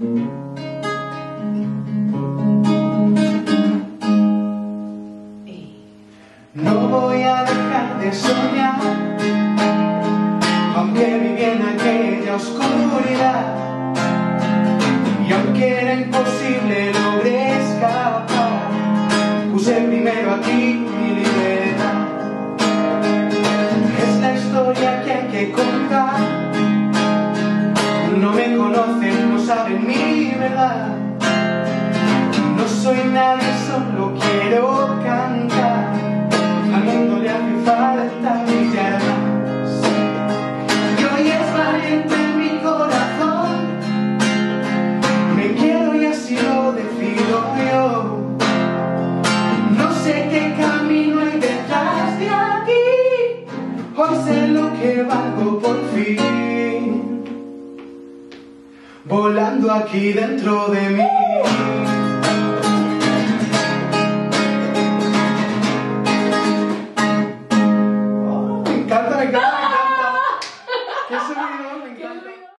No voy a dejar de soñar, aunque viví en aquella oscuridad. Y aunque era imposible, logré escapar. Puse primero aquí mi libertad. Es la historia que hay que contar. No me conocen, no saben mi verdad. No soy nadie, solo quiero cantar. Al mundo le hace falta brillar más. Y hoy es valiente en mi corazón. Me quiero y así lo decido yo. No sé qué camino hay detrás de aquí. Hoy sé lo que valgo por fin volando aquí dentro de mí. Oh, me encanta, me encanta, me encanta. Qué sonido, me encanta.